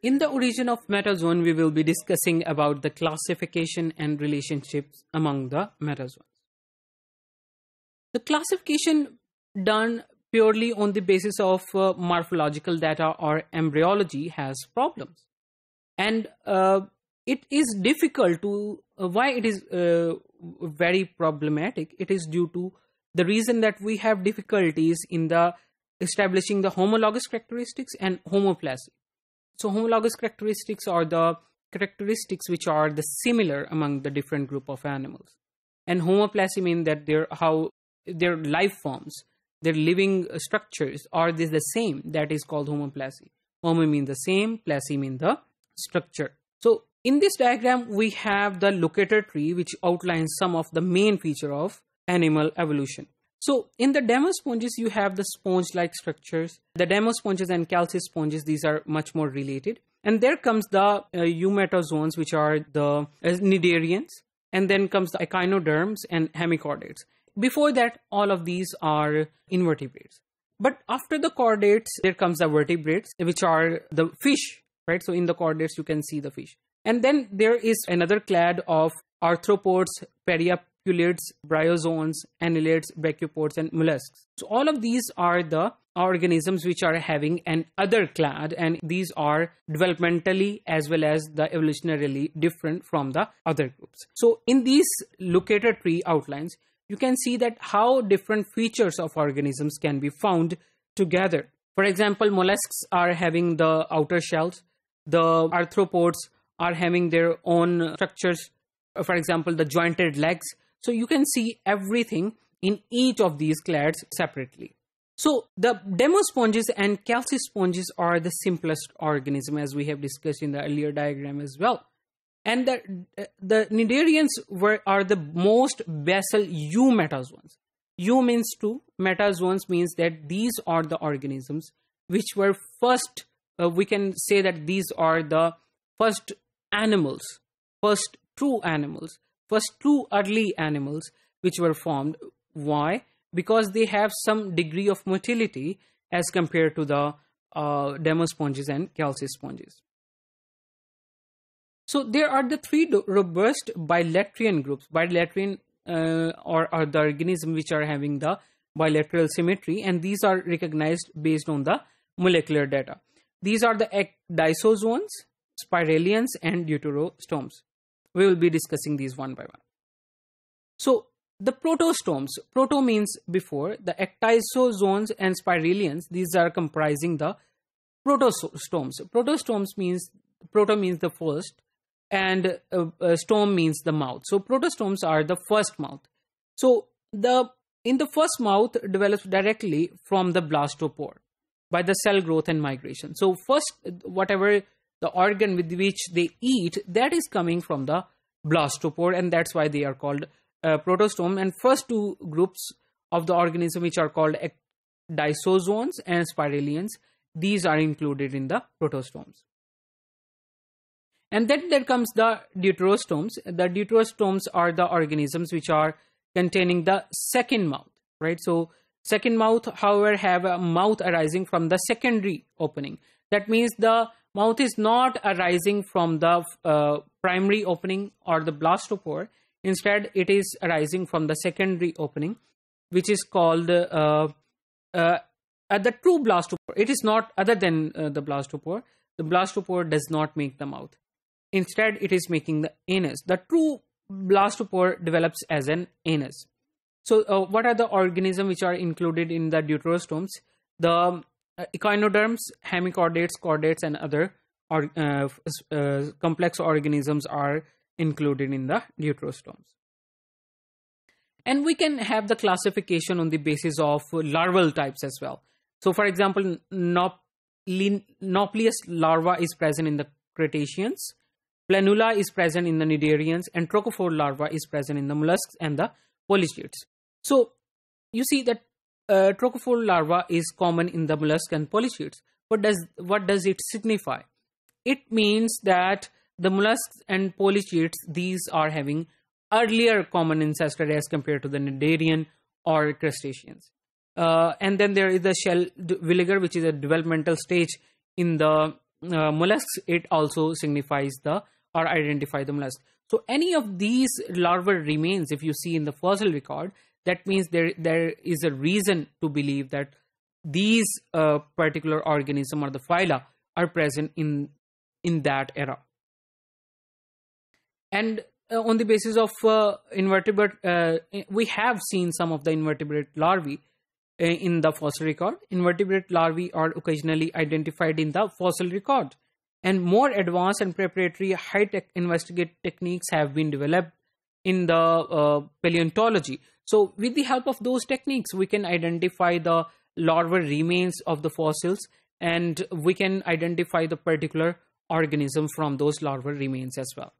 In the origin of metazoan, we will be discussing about the classification and relationships among the metazoans. The classification done purely on the basis of uh, morphological data or embryology has problems. And uh, it is difficult to, uh, why it is uh, very problematic, it is due to the reason that we have difficulties in the establishing the homologous characteristics and homoplasy. So homologous characteristics are the characteristics which are the similar among the different group of animals. And homoplasy means that their how their life forms, their living structures are this the same. That is called homoplasy. Homo means the same, plasy means the structure. So in this diagram, we have the locator tree which outlines some of the main feature of animal evolution. So in the demosponges, you have the sponge-like structures. The demosponges and calcisponges, these are much more related. And there comes the uh, eumetazoans, which are the uh, cnidarians. And then comes the echinoderms and hemichordates. Before that, all of these are invertebrates. But after the chordates, there comes the vertebrates, which are the fish, right? So in the chordates, you can see the fish. And then there is another clade of arthropods, peria culids, bryozoans, annelids, brachiopods, and mollusks. So all of these are the organisms which are having an other clade and these are developmentally as well as the evolutionarily different from the other groups. So in these locator tree outlines, you can see that how different features of organisms can be found together. For example, mollusks are having the outer shells, the arthropods are having their own structures, for example, the jointed legs, so you can see everything in each of these clades separately. So the demosponges and calcisponges are the simplest organism as we have discussed in the earlier diagram as well. And the, the cnidarians were, are the most basal eumetazoans. Eu means two, metazoans means that these are the organisms which were first, uh, we can say that these are the first animals, first true animals first two early animals which were formed. Why? Because they have some degree of motility as compared to the uh, demosponges and calcisponges. So there are the three robust bilaterian groups. Bilaterian uh, or are the organisms which are having the bilateral symmetry and these are recognized based on the molecular data. These are the ecdysozoans, spiralians and deuterostomes we will be discussing these one by one. So the protostomes, proto means before, the ecdysozoans and spiralians, these are comprising the protostomes. Protostomes means, proto means the first and uh, uh, stome means the mouth. So protostomes are the first mouth. So the in the first mouth develops directly from the blastopore by the cell growth and migration. So first, whatever the organ with which they eat that is coming from the blastopore and that's why they are called uh, protostome. And first two groups of the organism which are called ecdysozoans and spiralians these are included in the protostomes. And then there comes the deuterostomes. The deuterostomes are the organisms which are containing the second mouth right? So second mouth however have a mouth arising from the secondary opening. That means the mouth is not arising from the uh, primary opening or the blastopore. Instead, it is arising from the secondary opening, which is called uh, uh, the true blastopore. It is not other than uh, the blastopore. The blastopore does not make the mouth. Instead, it is making the anus. The true blastopore develops as an anus. So, uh, what are the organisms which are included in the deuterostomes? The echinoderms, hemichordates, chordates, and other or, uh, uh, complex organisms are included in the deuterostomes. And we can have the classification on the basis of larval types as well. So, for example, Nauplius larva is present in the Crustaceans, Planula is present in the Cnidarians, and Trochophore larva is present in the mollusks and the polychaetes. So, you see that uh, trochophore larva is common in the mollusk and polychaetes. What does what does it signify? It means that the mollusks and polychaetes these are having earlier common ancestor as compared to the cnidarian or crustaceans. Uh, and then there is the shell veliger, which is a developmental stage in the uh, mollusks, it also signifies the or identify the mollusk. So any of these larval remains, if you see in the fossil record, that means there there is a reason to believe that these uh, particular organism or the phyla are present in in that era. And uh, on the basis of uh, invertebrate, uh, we have seen some of the invertebrate larvae uh, in the fossil record. Invertebrate larvae are occasionally identified in the fossil record, and more advanced and preparatory high-tech investigate techniques have been developed in the uh, paleontology. So, with the help of those techniques, we can identify the larval remains of the fossils, and we can identify the particular organism from those larval remains as well.